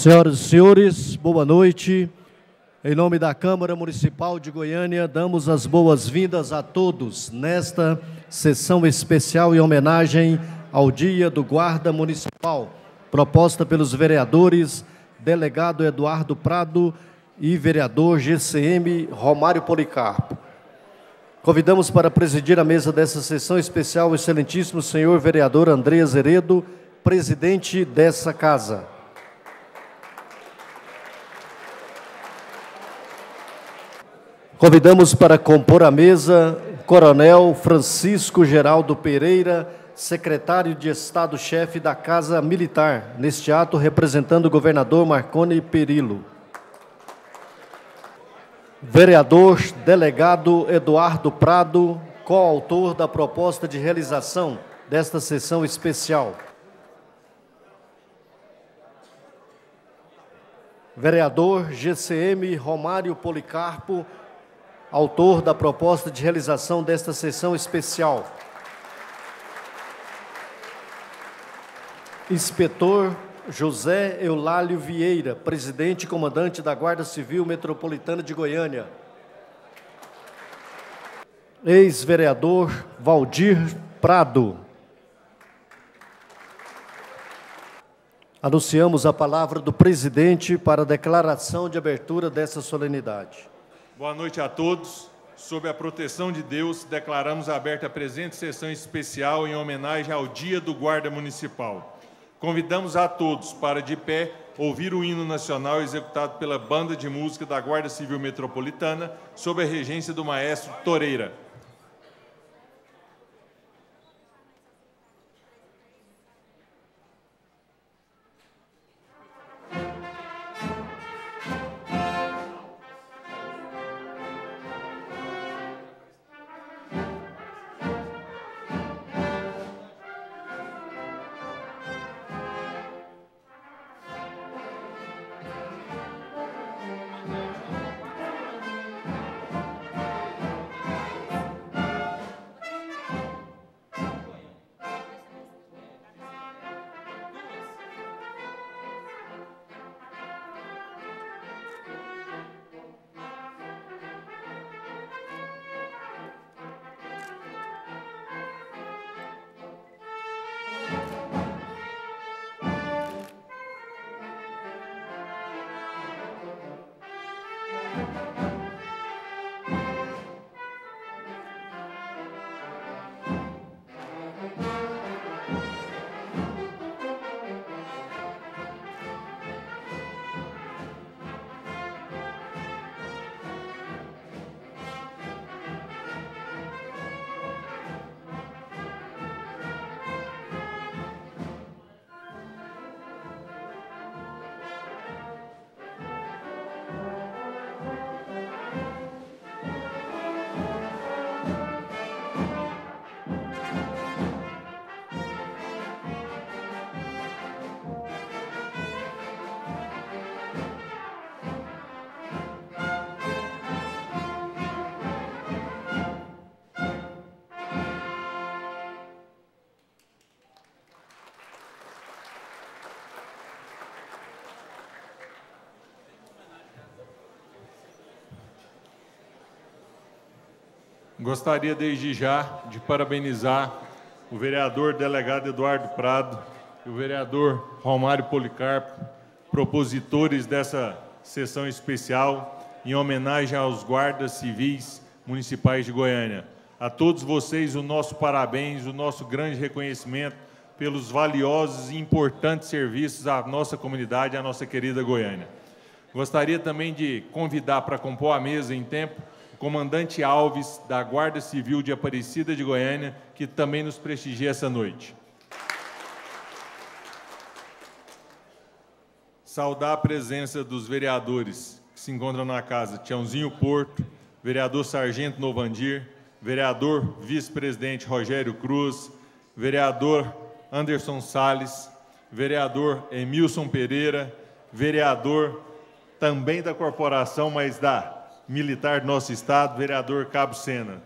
Senhoras e senhores, boa noite. Em nome da Câmara Municipal de Goiânia, damos as boas-vindas a todos nesta sessão especial em homenagem ao Dia do Guarda Municipal, proposta pelos vereadores delegado Eduardo Prado e vereador GCM Romário Policarpo. Convidamos para presidir a mesa dessa sessão especial o excelentíssimo senhor vereador André Zeredo, presidente dessa casa. Convidamos para compor a mesa Coronel Francisco Geraldo Pereira, secretário de Estado-chefe da Casa Militar, neste ato representando o governador Marconi Perillo. Vereador delegado Eduardo Prado, coautor da proposta de realização desta sessão especial. Vereador GCM Romário Policarpo, autor da proposta de realização desta sessão especial. Inspetor José Eulálio Vieira, presidente e comandante da Guarda Civil Metropolitana de Goiânia. Ex-vereador Valdir Prado. Anunciamos a palavra do presidente para a declaração de abertura dessa solenidade. Boa noite a todos. Sob a proteção de Deus, declaramos aberta a presente sessão especial em homenagem ao Dia do Guarda Municipal. Convidamos a todos para, de pé, ouvir o hino nacional executado pela Banda de Música da Guarda Civil Metropolitana, sob a regência do maestro Toreira. Gostaria desde já de parabenizar o vereador delegado Eduardo Prado e o vereador Romário Policarpo, propositores dessa sessão especial em homenagem aos guardas civis municipais de Goiânia. A todos vocês o nosso parabéns, o nosso grande reconhecimento pelos valiosos e importantes serviços à nossa comunidade, à nossa querida Goiânia. Gostaria também de convidar para compor a mesa em tempo comandante Alves, da Guarda Civil de Aparecida de Goiânia, que também nos prestigia essa noite. Saudar a presença dos vereadores que se encontram na casa, Tiãozinho Porto, vereador Sargento Novandir, vereador vice-presidente Rogério Cruz, vereador Anderson Sales, vereador Emilson Pereira, vereador também da corporação, mas da militar do nosso Estado, vereador Cabo Sena.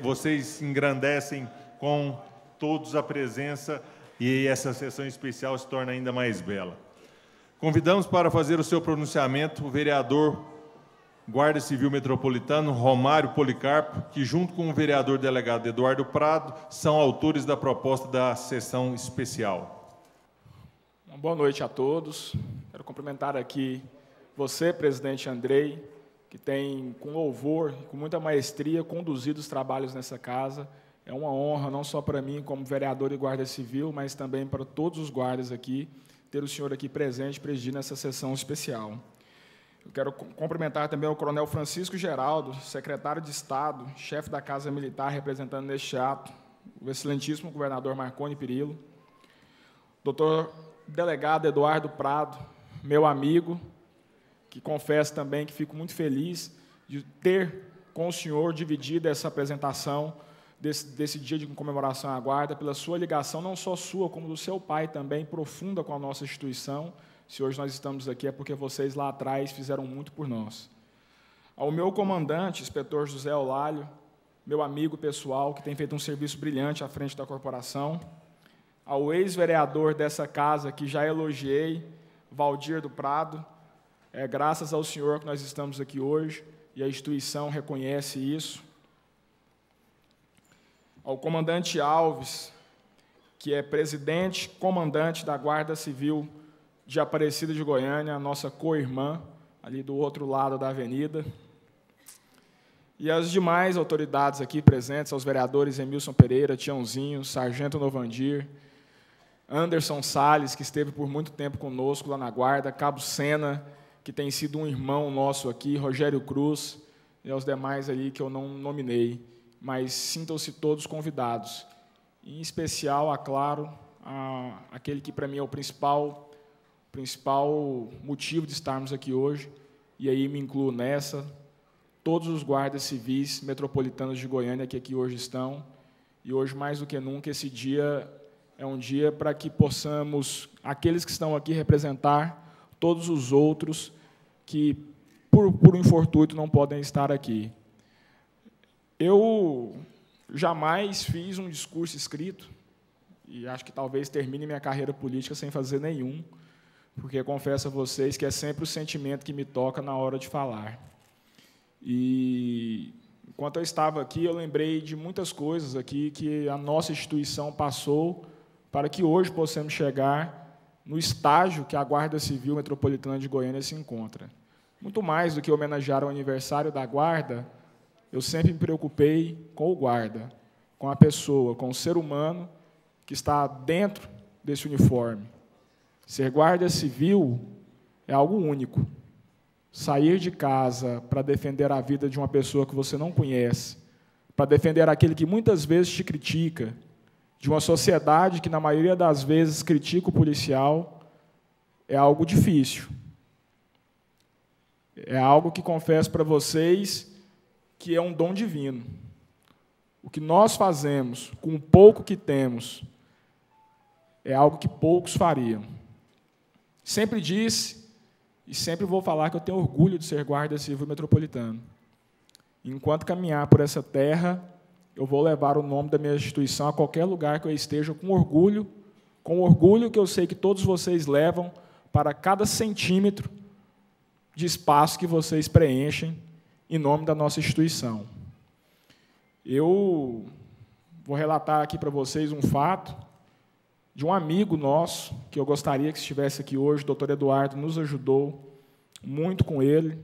vocês engrandecem com todos a presença e essa sessão especial se torna ainda mais bela. Convidamos para fazer o seu pronunciamento o vereador Guarda Civil Metropolitano Romário Policarpo, que, junto com o vereador delegado Eduardo Prado, são autores da proposta da sessão especial. Uma boa noite a todos. Quero cumprimentar aqui você, presidente Andrei, que tem, com louvor com muita maestria, conduzido os trabalhos nessa casa. É uma honra, não só para mim, como vereador e guarda civil, mas também para todos os guardas aqui, ter o senhor aqui presente, presidindo essa sessão especial. Eu quero cumprimentar também o Coronel Francisco Geraldo, secretário de Estado, chefe da Casa Militar, representando neste ato, o excelentíssimo governador Marconi Perillo, doutor delegado Eduardo Prado, meu amigo, que confesso também que fico muito feliz de ter com o senhor dividido essa apresentação desse, desse dia de comemoração à guarda, pela sua ligação, não só sua, como do seu pai também, profunda com a nossa instituição. Se hoje nós estamos aqui é porque vocês lá atrás fizeram muito por nós. Ao meu comandante, inspetor José Olálio, meu amigo pessoal, que tem feito um serviço brilhante à frente da corporação, ao ex-vereador dessa casa, que já elogiei, Valdir do Prado, é graças ao senhor que nós estamos aqui hoje, e a instituição reconhece isso ao comandante Alves, que é presidente, comandante da Guarda Civil de Aparecida de Goiânia, nossa co-irmã, ali do outro lado da avenida. E as demais autoridades aqui presentes, aos vereadores Emilson Pereira, Tiãozinho, Sargento Novandir, Anderson Sales, que esteve por muito tempo conosco lá na Guarda, Cabo Sena, que tem sido um irmão nosso aqui, Rogério Cruz, e aos demais ali que eu não nominei mas sintam-se todos convidados. Em especial, a claro, a, aquele que para mim é o principal, principal motivo de estarmos aqui hoje, e aí me incluo nessa, todos os guardas civis metropolitanos de Goiânia que aqui hoje estão, e hoje mais do que nunca esse dia é um dia para que possamos, aqueles que estão aqui, representar todos os outros que, por, por um infortúnio, não podem estar aqui. Eu jamais fiz um discurso escrito, e acho que talvez termine minha carreira política sem fazer nenhum, porque confesso a vocês que é sempre o sentimento que me toca na hora de falar. E enquanto eu estava aqui, eu lembrei de muitas coisas aqui que a nossa instituição passou para que hoje possamos chegar no estágio que a Guarda Civil Metropolitana de Goiânia se encontra. Muito mais do que homenagear o aniversário da Guarda, eu sempre me preocupei com o guarda, com a pessoa, com o ser humano que está dentro desse uniforme. Ser guarda civil é algo único. Sair de casa para defender a vida de uma pessoa que você não conhece, para defender aquele que muitas vezes te critica, de uma sociedade que, na maioria das vezes, critica o policial, é algo difícil. É algo que confesso para vocês que é um dom divino. O que nós fazemos com o pouco que temos é algo que poucos fariam. Sempre disse e sempre vou falar que eu tenho orgulho de ser guarda civil metropolitano. Enquanto caminhar por essa terra, eu vou levar o nome da minha instituição a qualquer lugar que eu esteja com orgulho, com orgulho que eu sei que todos vocês levam para cada centímetro de espaço que vocês preenchem em nome da nossa instituição. Eu vou relatar aqui para vocês um fato de um amigo nosso, que eu gostaria que estivesse aqui hoje, o doutor Eduardo nos ajudou muito com ele,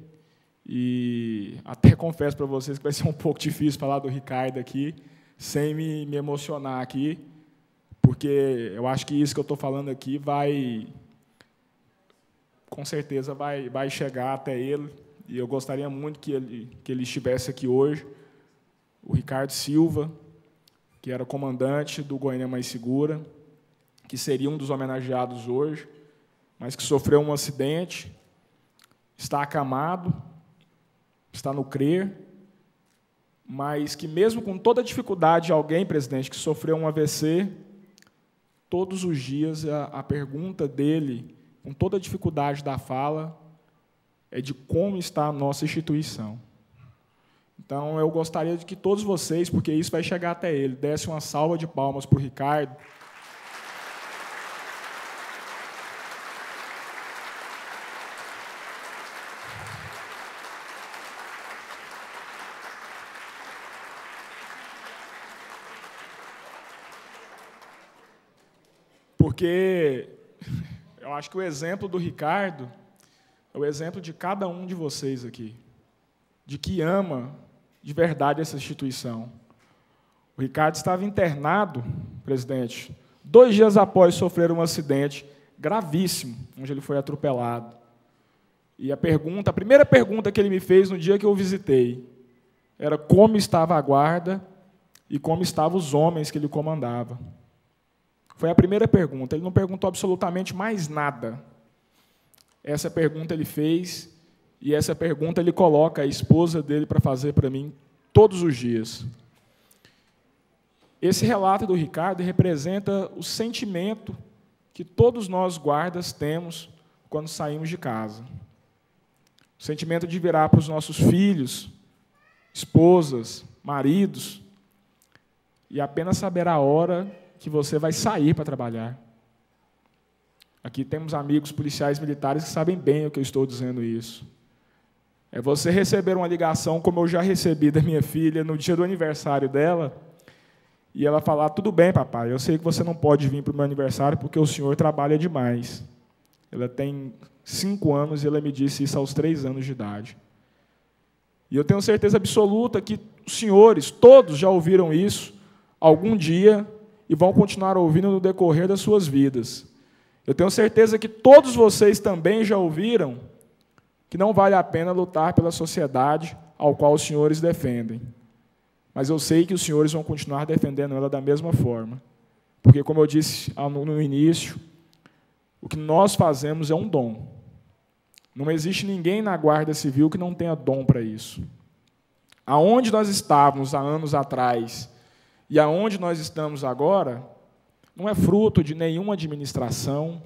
e confesso para vocês que vai ser um pouco difícil falar do Ricardo aqui, sem me, me emocionar aqui, porque eu acho que isso que eu estou falando aqui vai, com certeza, vai, vai chegar até ele, e eu gostaria muito que ele, que ele estivesse aqui hoje, o Ricardo Silva, que era comandante do Goiânia Mais Segura, que seria um dos homenageados hoje, mas que sofreu um acidente, está acamado, está no CRER, mas que mesmo com toda dificuldade, alguém, presidente, que sofreu um AVC, todos os dias a, a pergunta dele, com toda a dificuldade da fala, é de como está a nossa instituição. Então, eu gostaria de que todos vocês, porque isso vai chegar até ele, dessem uma salva de palmas para o Ricardo. Porque eu acho que o exemplo do Ricardo é o exemplo de cada um de vocês aqui, de que ama de verdade essa instituição. O Ricardo estava internado, presidente, dois dias após sofrer um acidente gravíssimo, onde ele foi atropelado. E a pergunta, a primeira pergunta que ele me fez no dia que eu visitei, era como estava a guarda e como estavam os homens que ele comandava. Foi a primeira pergunta. Ele não perguntou absolutamente mais nada. Essa pergunta ele fez e essa pergunta ele coloca a esposa dele para fazer para mim todos os dias. Esse relato do Ricardo representa o sentimento que todos nós guardas temos quando saímos de casa. O sentimento de virar para os nossos filhos, esposas, maridos, e apenas saber a hora que você vai sair para trabalhar. Aqui temos amigos policiais militares que sabem bem o que eu estou dizendo isso. É você receber uma ligação, como eu já recebi da minha filha no dia do aniversário dela, e ela falar: Tudo bem, papai, eu sei que você não pode vir para o meu aniversário porque o senhor trabalha demais. Ela tem cinco anos e ela me disse isso aos três anos de idade. E eu tenho certeza absoluta que os senhores, todos já ouviram isso algum dia e vão continuar ouvindo no decorrer das suas vidas. Eu tenho certeza que todos vocês também já ouviram que não vale a pena lutar pela sociedade ao qual os senhores defendem. Mas eu sei que os senhores vão continuar defendendo ela da mesma forma. Porque, como eu disse no início, o que nós fazemos é um dom. Não existe ninguém na Guarda Civil que não tenha dom para isso. Aonde nós estávamos há anos atrás e aonde nós estamos agora, não é fruto de nenhuma administração,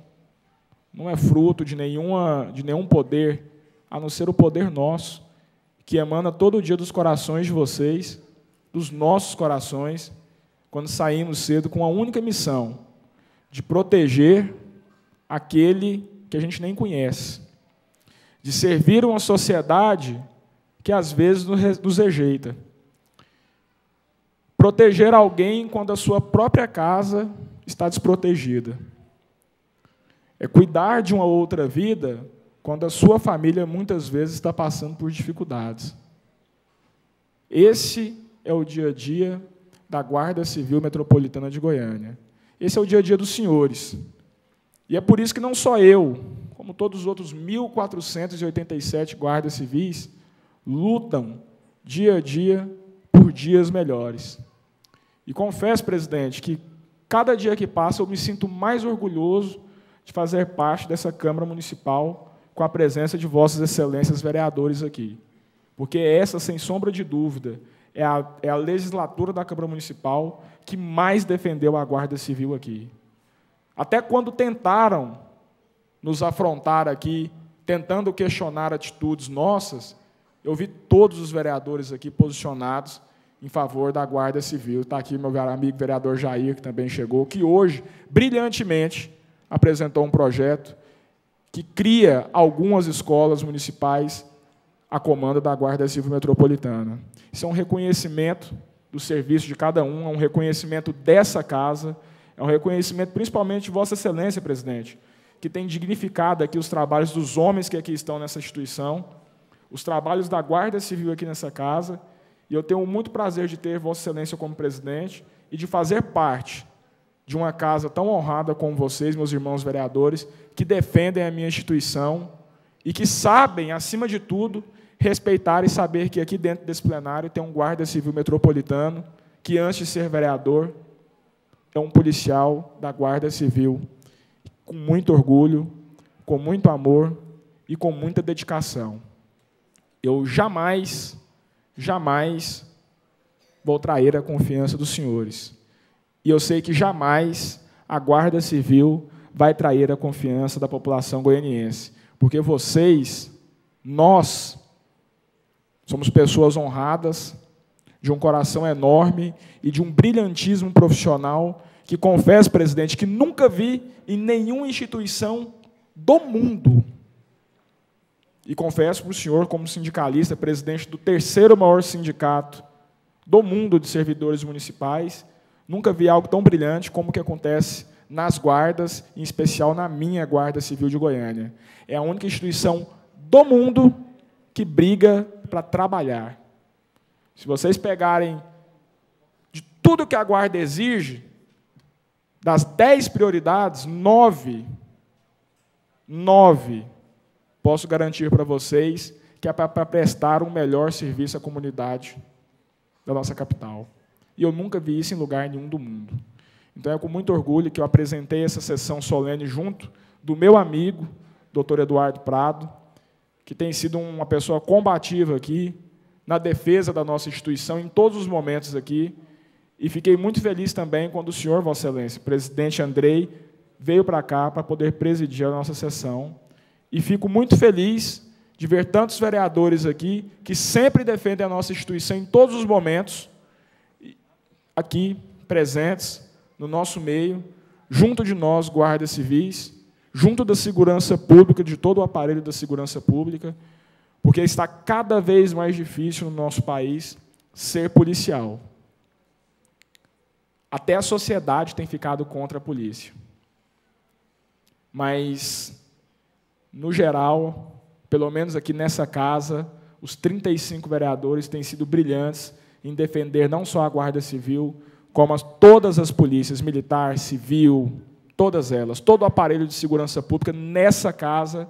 não é fruto de, nenhuma, de nenhum poder, a não ser o poder nosso, que emana todo dia dos corações de vocês, dos nossos corações, quando saímos cedo com a única missão de proteger aquele que a gente nem conhece, de servir uma sociedade que às vezes nos rejeita. Proteger alguém quando a sua própria casa está desprotegida. É cuidar de uma outra vida quando a sua família muitas vezes está passando por dificuldades. Esse é o dia a dia da Guarda Civil Metropolitana de Goiânia. Esse é o dia a dia dos senhores. E é por isso que não só eu, como todos os outros 1.487 guardas civis, lutam dia a dia por dias melhores. E confesso, presidente, que cada dia que passa eu me sinto mais orgulhoso de fazer parte dessa Câmara Municipal com a presença de Vossas Excelências vereadores aqui. Porque essa, sem sombra de dúvida, é a, é a legislatura da Câmara Municipal que mais defendeu a Guarda Civil aqui. Até quando tentaram nos afrontar aqui, tentando questionar atitudes nossas, eu vi todos os vereadores aqui posicionados em favor da Guarda Civil. Está aqui meu amigo vereador Jair, que também chegou, que hoje, brilhantemente, apresentou um projeto que cria algumas escolas municipais a comando da Guarda Civil Metropolitana. Isso é um reconhecimento do serviço de cada um, é um reconhecimento dessa casa, é um reconhecimento principalmente de Vossa Excelência, presidente, que tem dignificado aqui os trabalhos dos homens que aqui estão nessa instituição, os trabalhos da Guarda Civil aqui nessa casa, e eu tenho muito prazer de ter Vossa Excelência como presidente e de fazer parte de uma casa tão honrada como vocês, meus irmãos vereadores, que defendem a minha instituição e que sabem, acima de tudo, respeitar e saber que aqui dentro desse plenário tem um guarda civil metropolitano que, antes de ser vereador, é um policial da Guarda Civil, com muito orgulho, com muito amor e com muita dedicação. Eu jamais, jamais vou trair a confiança dos senhores. E eu sei que jamais a Guarda Civil vai trair a confiança da população goianiense, porque vocês, nós, somos pessoas honradas, de um coração enorme e de um brilhantismo profissional que confesso, presidente, que nunca vi em nenhuma instituição do mundo. E confesso para o senhor, como sindicalista, presidente do terceiro maior sindicato do mundo de servidores municipais, nunca vi algo tão brilhante como o que acontece nas guardas, em especial na minha Guarda Civil de Goiânia. É a única instituição do mundo que briga para trabalhar. Se vocês pegarem de tudo que a guarda exige, das dez prioridades, nove, nove, posso garantir para vocês que é para prestar um melhor serviço à comunidade da nossa capital. E eu nunca vi isso em lugar nenhum do mundo. Então é com muito orgulho que eu apresentei essa sessão solene junto do meu amigo, doutor Eduardo Prado, que tem sido uma pessoa combativa aqui, na defesa da nossa instituição em todos os momentos aqui. E fiquei muito feliz também quando o senhor, Vossa Excelência, presidente Andrei, veio para cá para poder presidir a nossa sessão. E fico muito feliz de ver tantos vereadores aqui que sempre defendem a nossa instituição em todos os momentos, aqui presentes, no nosso meio, junto de nós, guardas civis, junto da segurança pública, de todo o aparelho da segurança pública, porque está cada vez mais difícil no nosso país ser policial. Até a sociedade tem ficado contra a polícia. Mas, no geral, pelo menos aqui nessa casa, os 35 vereadores têm sido brilhantes em defender não só a Guarda Civil, como as, todas as polícias, militar, civil, todas elas, todo o aparelho de segurança pública nessa casa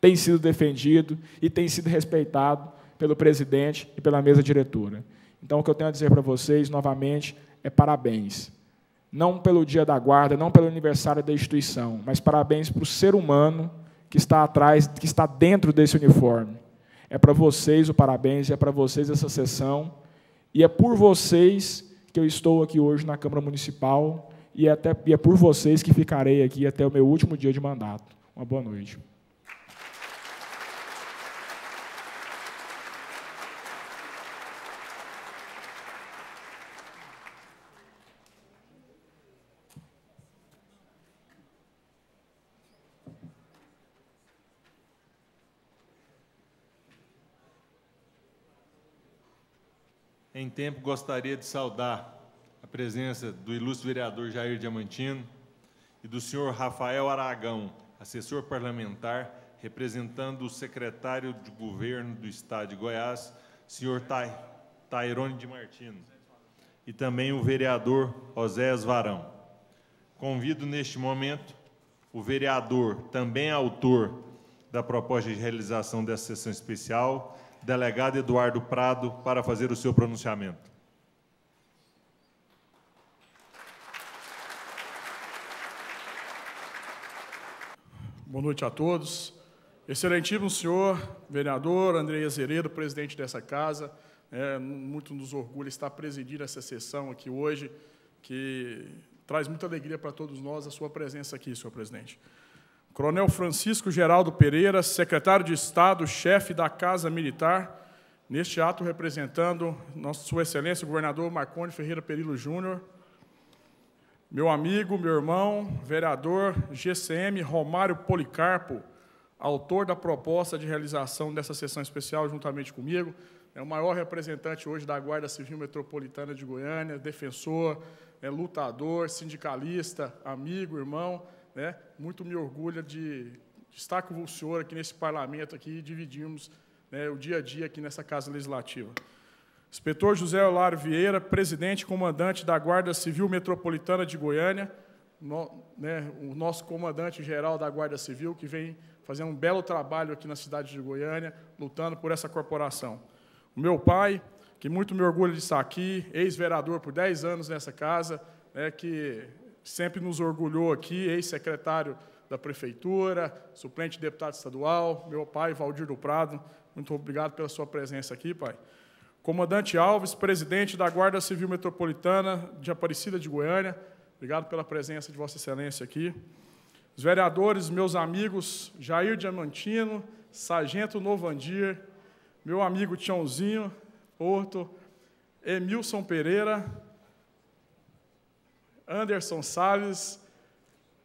tem sido defendido e tem sido respeitado pelo presidente e pela mesa diretora. Então, o que eu tenho a dizer para vocês, novamente, é parabéns. Não pelo dia da guarda, não pelo aniversário da instituição, mas parabéns para o ser humano que está atrás, que está dentro desse uniforme. É para vocês o parabéns, é para vocês essa sessão, e é por vocês que eu estou aqui hoje na Câmara Municipal e, até, e é por vocês que ficarei aqui até o meu último dia de mandato. Uma boa noite. Em tempo, gostaria de saudar a presença do ilustre vereador Jair Diamantino e do senhor Rafael Aragão, assessor parlamentar, representando o secretário de governo do Estado de Goiás, senhor Tairone de Martino, e também o vereador Oséias Varão. Convido neste momento o vereador, também autor da proposta de realização dessa sessão especial, delegado Eduardo Prado, para fazer o seu pronunciamento. Boa noite a todos. Excelentíssimo senhor vereador Andrei Azeredo, presidente dessa casa, é, muito nos orgulha estar presidindo essa sessão aqui hoje, que traz muita alegria para todos nós a sua presença aqui, senhor presidente. Coronel Francisco Geraldo Pereira, secretário de Estado, chefe da Casa Militar, neste ato representando nossa Sua Excelência, o governador Marconi Ferreira Perillo Júnior, meu amigo, meu irmão, vereador GCM Romário Policarpo, autor da proposta de realização dessa sessão especial juntamente comigo, é o maior representante hoje da Guarda Civil Metropolitana de Goiânia, defensor, é, lutador, sindicalista, amigo, irmão, né? Muito me orgulha de, estar com o senhor aqui nesse parlamento aqui e dividirmos né, o dia a dia aqui nessa Casa Legislativa. Inspetor José Olário Vieira, presidente e comandante da Guarda Civil Metropolitana de Goiânia, no, né, o nosso comandante-geral da Guarda Civil, que vem fazendo um belo trabalho aqui na cidade de Goiânia, lutando por essa corporação. O meu pai, que muito me orgulho de estar aqui, ex-vereador por 10 anos nessa casa, né, que sempre nos orgulhou aqui, ex-secretário da Prefeitura, suplente de deputado estadual, meu pai, Valdir do Prado, muito obrigado pela sua presença aqui, pai. Comandante Alves, presidente da Guarda Civil Metropolitana de Aparecida de Goiânia, obrigado pela presença de Vossa Excelência aqui. Os vereadores, meus amigos, Jair Diamantino, Sargento Novandir, meu amigo Tiãozinho, Porto, Emilson Pereira, Anderson Salles,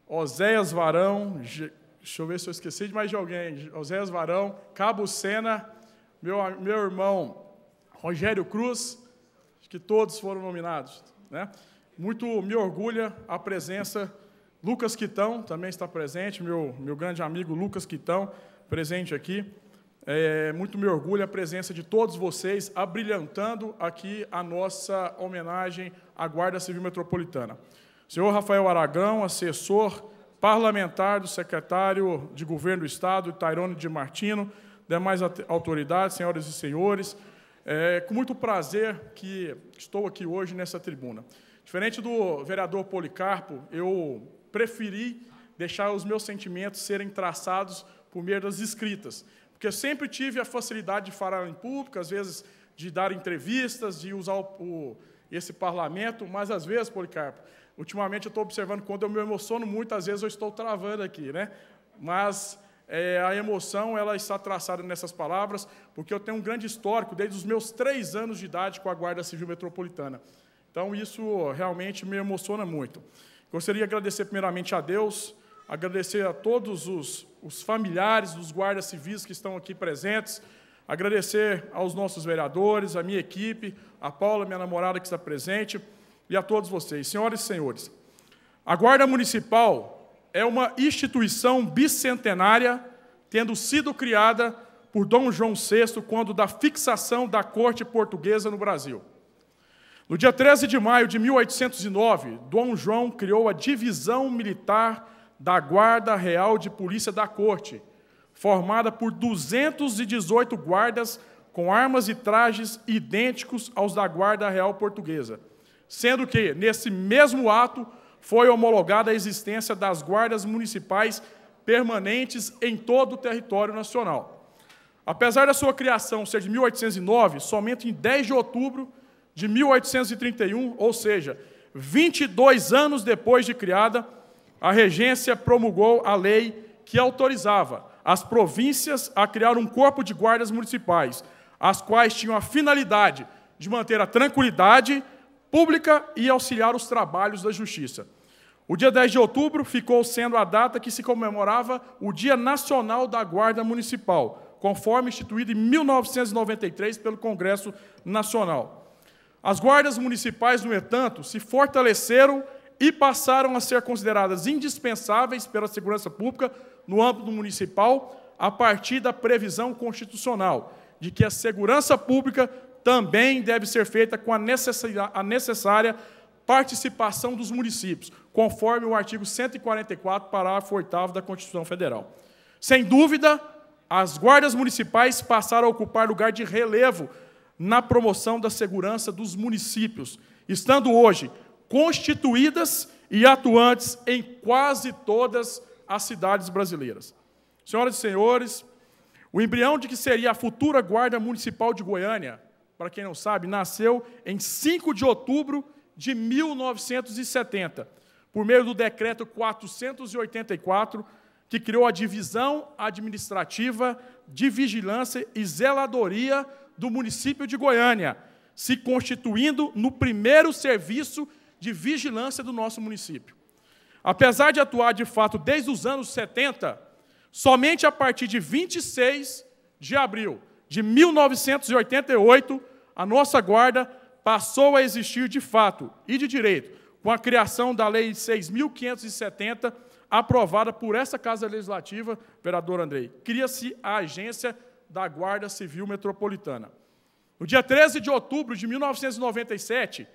Oséias Varão, deixa eu ver se eu esqueci de mais de alguém, Oséias Varão, Cabo Sena, meu, meu irmão Rogério Cruz, que todos foram nominados. Né? Muito me orgulha a presença Lucas Quitão também está presente, meu, meu grande amigo Lucas Quitão, presente aqui. É, muito me orgulho a presença de todos vocês, abrilhantando aqui a nossa homenagem à Guarda Civil Metropolitana. Senhor Rafael Aragão, assessor parlamentar do secretário de Governo do Estado, Tairone de Martino, demais autoridades, senhoras e senhores, é com muito prazer que estou aqui hoje nessa tribuna. Diferente do vereador Policarpo, eu preferi deixar os meus sentimentos serem traçados por meio das escritas, porque eu sempre tive a facilidade de falar em público, às vezes de dar entrevistas, de usar o, o, esse parlamento, mas às vezes, Policarpo, ultimamente eu estou observando quando eu me emociono muito, às vezes eu estou travando aqui, né? Mas é, a emoção ela está traçada nessas palavras, porque eu tenho um grande histórico desde os meus três anos de idade com a Guarda Civil Metropolitana. Então isso realmente me emociona muito. Gostaria de agradecer primeiramente a Deus, agradecer a todos os, os familiares dos guardas civis que estão aqui presentes, agradecer aos nossos vereadores, a minha equipe, a Paula, minha namorada que está presente, e a todos vocês. Senhoras e senhores, a Guarda Municipal é uma instituição bicentenária, tendo sido criada por Dom João VI quando da fixação da corte portuguesa no Brasil. No dia 13 de maio de 1809, Dom João criou a Divisão Militar da Guarda Real de Polícia da Corte, formada por 218 guardas com armas e trajes idênticos aos da Guarda Real Portuguesa, sendo que, nesse mesmo ato, foi homologada a existência das guardas municipais permanentes em todo o território nacional. Apesar da sua criação ser de 1809, somente em 10 de outubro de 1831, ou seja, 22 anos depois de criada, a regência promulgou a lei que autorizava as províncias a criar um corpo de guardas municipais, as quais tinham a finalidade de manter a tranquilidade pública e auxiliar os trabalhos da justiça. O dia 10 de outubro ficou sendo a data que se comemorava o Dia Nacional da Guarda Municipal, conforme instituído em 1993 pelo Congresso Nacional. As guardas municipais, no entanto, se fortaleceram e passaram a ser consideradas indispensáveis pela segurança pública no âmbito municipal, a partir da previsão constitucional de que a segurança pública também deve ser feita com a necessária participação dos municípios, conforme o artigo 144, parágrafo 8 da Constituição Federal. Sem dúvida, as guardas municipais passaram a ocupar lugar de relevo na promoção da segurança dos municípios, estando hoje constituídas e atuantes em quase todas as cidades brasileiras. Senhoras e senhores, o embrião de que seria a futura Guarda Municipal de Goiânia, para quem não sabe, nasceu em 5 de outubro de 1970, por meio do decreto 484, que criou a Divisão Administrativa de Vigilância e Zeladoria do município de Goiânia, se constituindo no primeiro serviço de vigilância do nosso município. Apesar de atuar de fato desde os anos 70, somente a partir de 26 de abril de 1988, a nossa guarda passou a existir de fato e de direito, com a criação da Lei 6.570, aprovada por essa Casa Legislativa, vereador Andrei. Cria-se a Agência da Guarda Civil Metropolitana. No dia 13 de outubro de 1997,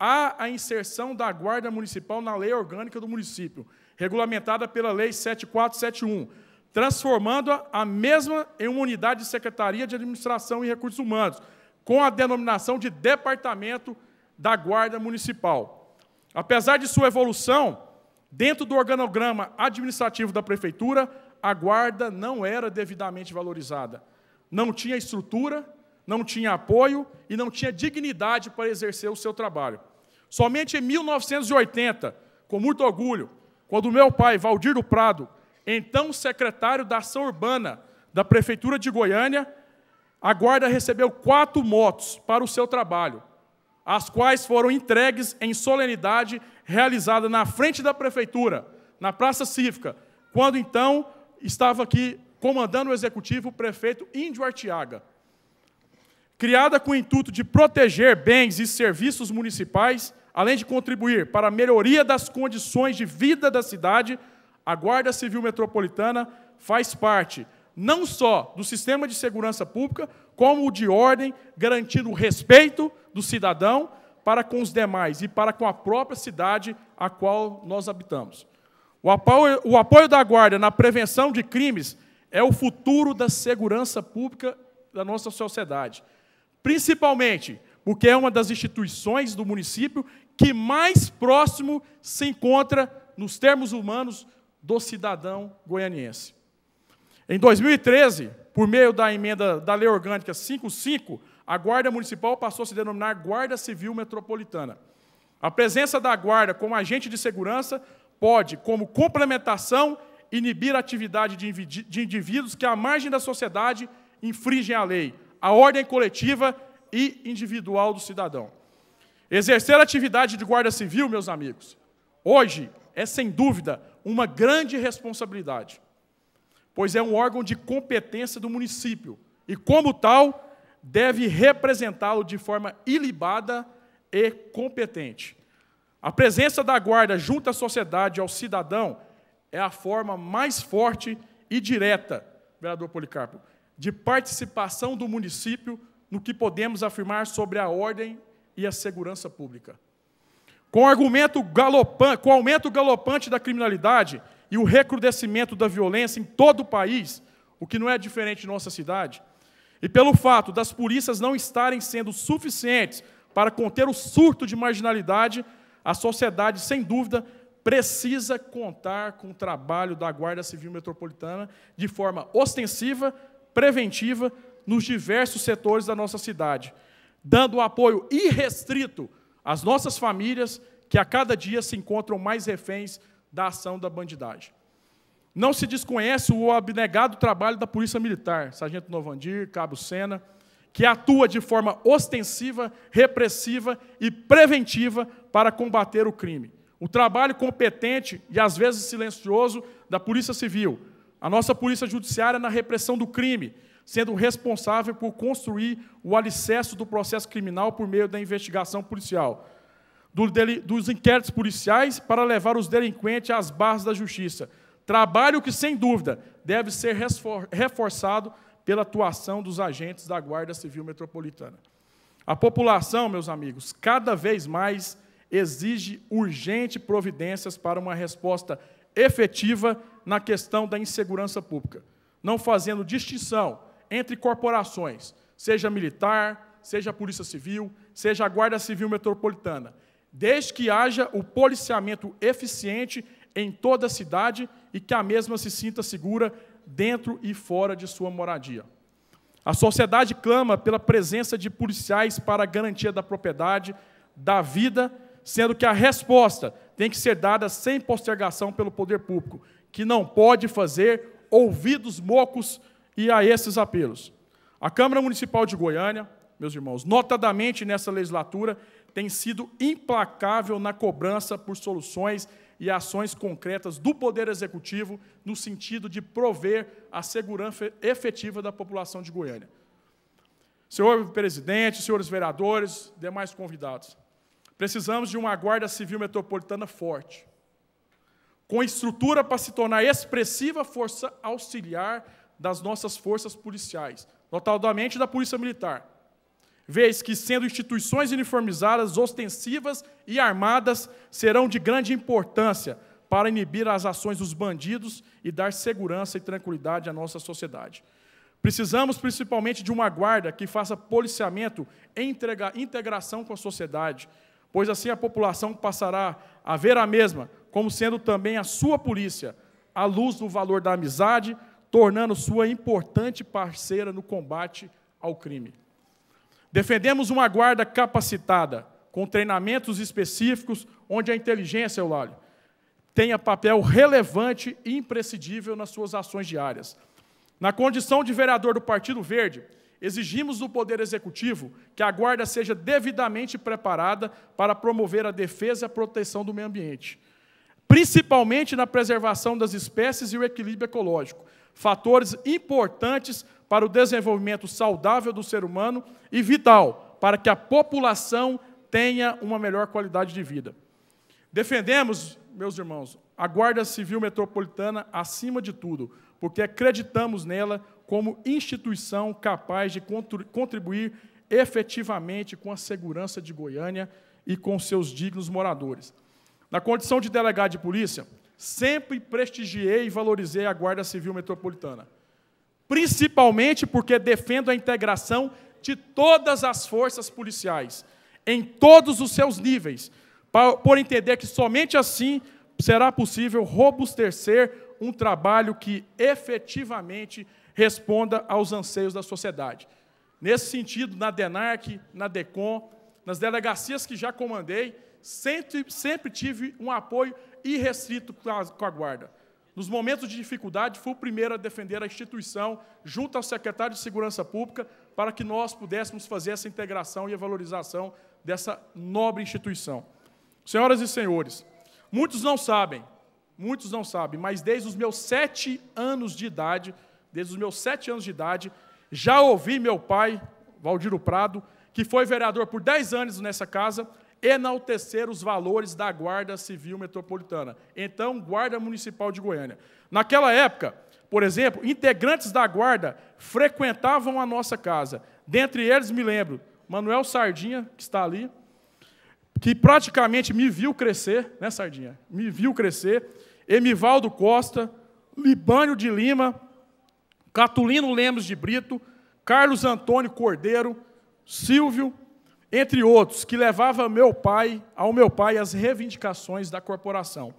há a inserção da Guarda Municipal na Lei Orgânica do município, regulamentada pela Lei 7471, transformando a mesma em uma unidade de Secretaria de Administração e Recursos Humanos, com a denominação de Departamento da Guarda Municipal. Apesar de sua evolução, dentro do organograma administrativo da Prefeitura, a Guarda não era devidamente valorizada não tinha estrutura, não tinha apoio e não tinha dignidade para exercer o seu trabalho. Somente em 1980, com muito orgulho, quando meu pai, Valdir do Prado, então secretário da Ação Urbana da Prefeitura de Goiânia, a Guarda recebeu quatro motos para o seu trabalho, as quais foram entregues em solenidade realizada na frente da Prefeitura, na Praça Cívica, quando então estava aqui comandando o executivo o prefeito Índio Artiaga. Criada com o intuito de proteger bens e serviços municipais, além de contribuir para a melhoria das condições de vida da cidade, a Guarda Civil Metropolitana faz parte não só do sistema de segurança pública, como o de ordem, garantindo o respeito do cidadão para com os demais e para com a própria cidade a qual nós habitamos. O apoio, o apoio da Guarda na prevenção de crimes é o futuro da segurança pública da nossa sociedade. Principalmente porque é uma das instituições do município que mais próximo se encontra, nos termos humanos, do cidadão goianiense. Em 2013, por meio da emenda da Lei Orgânica 55, a Guarda Municipal passou a se denominar Guarda Civil Metropolitana. A presença da Guarda como agente de segurança pode, como complementação, inibir a atividade de indivíduos que, à margem da sociedade, infringem a lei, a ordem coletiva e individual do cidadão. Exercer a atividade de guarda civil, meus amigos, hoje é sem dúvida uma grande responsabilidade, pois é um órgão de competência do município e, como tal, deve representá-lo de forma ilibada e competente. A presença da guarda junto à sociedade, ao cidadão, é a forma mais forte e direta, vereador Policarpo, de participação do município no que podemos afirmar sobre a ordem e a segurança pública. Com o argumento com o aumento galopante da criminalidade e o recrudescimento da violência em todo o país, o que não é diferente de nossa cidade, e pelo fato das polícias não estarem sendo suficientes para conter o surto de marginalidade, a sociedade, sem dúvida, precisa contar com o trabalho da Guarda Civil Metropolitana de forma ostensiva, preventiva, nos diversos setores da nossa cidade, dando apoio irrestrito às nossas famílias que a cada dia se encontram mais reféns da ação da bandidagem. Não se desconhece o abnegado trabalho da Polícia Militar, Sargento Novandir, Cabo Sena, que atua de forma ostensiva, repressiva e preventiva para combater o crime. O trabalho competente e às vezes silencioso da Polícia Civil, a nossa Polícia Judiciária na repressão do crime, sendo responsável por construir o alicerce do processo criminal por meio da investigação policial, dos inquéritos policiais para levar os delinquentes às barras da justiça, Trabalho que, sem dúvida, deve ser reforçado pela atuação dos agentes da Guarda Civil Metropolitana. A população, meus amigos, cada vez mais exige urgente providências para uma resposta efetiva na questão da insegurança pública, não fazendo distinção entre corporações, seja militar, seja Polícia Civil, seja a Guarda Civil Metropolitana, desde que haja o policiamento eficiente em toda a cidade e que a mesma se sinta segura dentro e fora de sua moradia. A sociedade clama pela presença de policiais para a garantia da propriedade, da vida, sendo que a resposta tem que ser dada sem postergação pelo poder público, que não pode fazer ouvidos mocos e a esses apelos. A Câmara Municipal de Goiânia, meus irmãos, notadamente nessa legislatura, tem sido implacável na cobrança por soluções e ações concretas do Poder Executivo no sentido de prover a segurança efetiva da população de Goiânia. Senhor presidente, senhores vereadores, demais convidados, precisamos de uma Guarda Civil Metropolitana forte, com estrutura para se tornar expressiva força auxiliar das nossas forças policiais, notadamente da Polícia Militar vez que, sendo instituições uniformizadas, ostensivas e armadas, serão de grande importância para inibir as ações dos bandidos e dar segurança e tranquilidade à nossa sociedade. Precisamos principalmente de uma guarda que faça policiamento em integração com a sociedade, pois assim a população passará a ver a mesma como sendo também a sua polícia, à luz do valor da amizade, tornando sua importante parceira no combate ao crime. Defendemos uma guarda capacitada, com treinamentos específicos, onde a inteligência, Eulálio, tenha papel relevante e imprescindível nas suas ações diárias. Na condição de vereador do Partido Verde, exigimos do Poder Executivo que a guarda seja devidamente preparada para promover a defesa e a proteção do meio ambiente, principalmente na preservação das espécies e o equilíbrio ecológico, fatores importantes para o desenvolvimento saudável do ser humano e vital para que a população tenha uma melhor qualidade de vida. Defendemos, meus irmãos, a Guarda Civil Metropolitana acima de tudo, porque acreditamos nela como instituição capaz de contribuir efetivamente com a segurança de Goiânia e com seus dignos moradores. Na condição de delegado de polícia, sempre prestigiei e valorizei a Guarda Civil Metropolitana, principalmente porque defendo a integração de todas as forças policiais, em todos os seus níveis, por entender que somente assim será possível robustecer um trabalho que efetivamente responda aos anseios da sociedade. Nesse sentido, na DENARC, na DECOM, nas delegacias que já comandei, sempre, sempre tive um apoio irrestrito com a, com a Guarda. Nos momentos de dificuldade, fui o primeiro a defender a instituição, junto ao secretário de Segurança Pública, para que nós pudéssemos fazer essa integração e a valorização dessa nobre instituição. Senhoras e senhores, muitos não sabem, muitos não sabem, mas desde os meus sete anos de idade, desde os meus sete anos de idade, já ouvi meu pai, Valdiro Prado, que foi vereador por dez anos nessa casa, enaltecer os valores da Guarda Civil Metropolitana, então Guarda Municipal de Goiânia. Naquela época, por exemplo, integrantes da Guarda frequentavam a nossa casa. Dentre eles, me lembro, Manuel Sardinha, que está ali, que praticamente me viu crescer, né, Sardinha? Me viu crescer. Emivaldo Costa, Libânio de Lima, Catulino Lemos de Brito, Carlos Antônio Cordeiro, Silvio, entre outros, que levava meu pai, ao meu pai as reivindicações da corporação.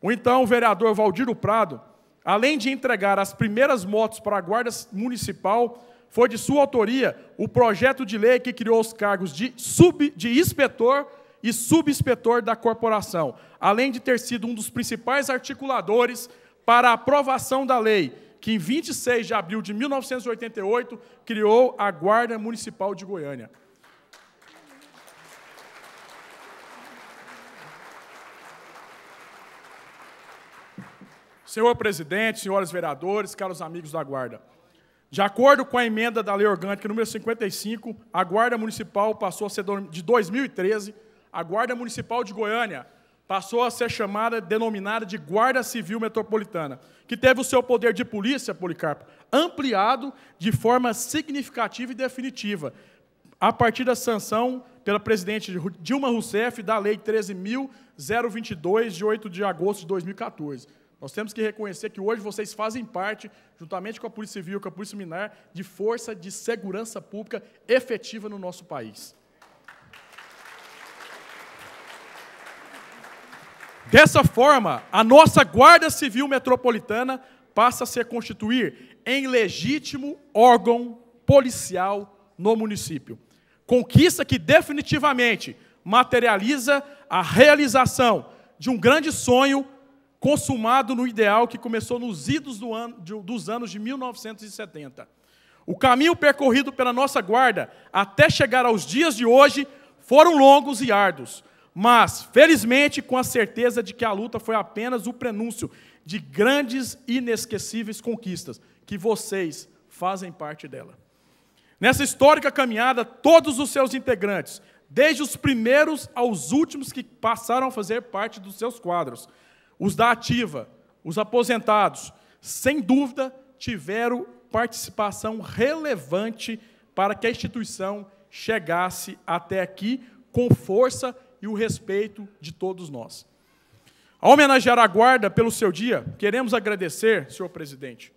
O então vereador Valdir Prado, além de entregar as primeiras motos para a Guarda Municipal, foi de sua autoria o projeto de lei que criou os cargos de, sub, de inspetor e subinspetor da corporação, além de ter sido um dos principais articuladores para a aprovação da lei, que em 26 de abril de 1988 criou a Guarda Municipal de Goiânia. Senhor presidente, senhores vereadores, caros amigos da Guarda. De acordo com a emenda da Lei Orgânica número 55, a Guarda Municipal passou a ser de 2013, a Guarda Municipal de Goiânia passou a ser chamada, denominada de Guarda Civil Metropolitana, que teve o seu poder de polícia, Policarpo, ampliado de forma significativa e definitiva, a partir da sanção pela presidente Dilma Rousseff da Lei 13.022, de 8 de agosto de 2014. Nós temos que reconhecer que hoje vocês fazem parte, juntamente com a Polícia Civil, com a Polícia Militar, de força de segurança pública efetiva no nosso país. Dessa forma, a nossa Guarda Civil Metropolitana passa a se constituir em legítimo órgão policial no município. Conquista que definitivamente materializa a realização de um grande sonho consumado no ideal que começou nos idos do ano, dos anos de 1970. O caminho percorrido pela nossa guarda até chegar aos dias de hoje foram longos e árduos, mas, felizmente, com a certeza de que a luta foi apenas o prenúncio de grandes e inesquecíveis conquistas, que vocês fazem parte dela. Nessa histórica caminhada, todos os seus integrantes, desde os primeiros aos últimos que passaram a fazer parte dos seus quadros, os da ativa, os aposentados, sem dúvida tiveram participação relevante para que a instituição chegasse até aqui com força e o respeito de todos nós. Ao homenagear a guarda pelo seu dia, queremos agradecer, senhor presidente,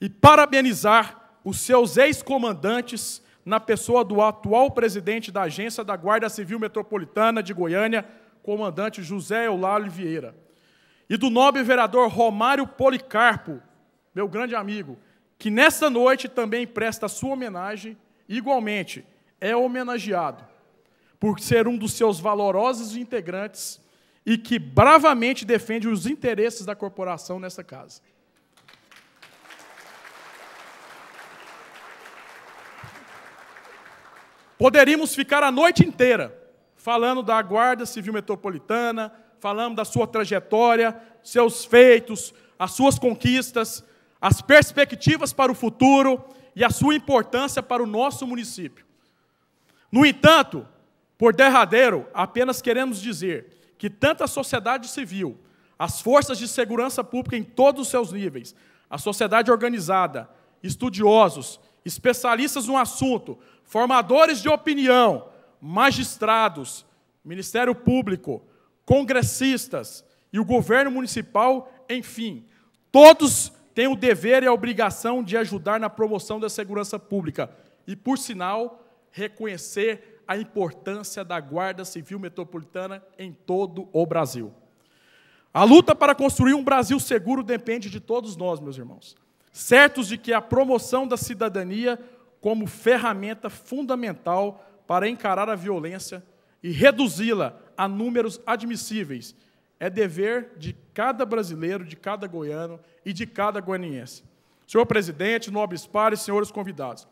e parabenizar os seus ex-comandantes na pessoa do atual presidente da Agência da Guarda Civil Metropolitana de Goiânia, comandante José Eulalio Vieira e do nobre vereador Romário Policarpo, meu grande amigo, que nesta noite também presta sua homenagem, igualmente é homenageado por ser um dos seus valorosos integrantes e que bravamente defende os interesses da corporação nessa casa. Poderíamos ficar a noite inteira falando da Guarda Civil Metropolitana, falamos da sua trajetória, seus feitos, as suas conquistas, as perspectivas para o futuro e a sua importância para o nosso município. No entanto, Por derradeiro, apenas queremos dizer que tanto a sociedade civil, as forças de segurança pública em todos os seus níveis, a sociedade organizada, estudiosos, especialistas no assunto, formadores de opinião, magistrados, Ministério Público, congressistas e o governo municipal, enfim, todos têm o dever e a obrigação de ajudar na promoção da segurança pública e, por sinal, reconhecer a importância da Guarda Civil Metropolitana em todo o Brasil. A luta para construir um Brasil seguro depende de todos nós, meus irmãos, certos de que a promoção da cidadania como ferramenta fundamental para encarar a violência e reduzi-la a números admissíveis é dever de cada brasileiro, de cada goiano e de cada goianiense. Senhor presidente, nobres pares, senhores convidados,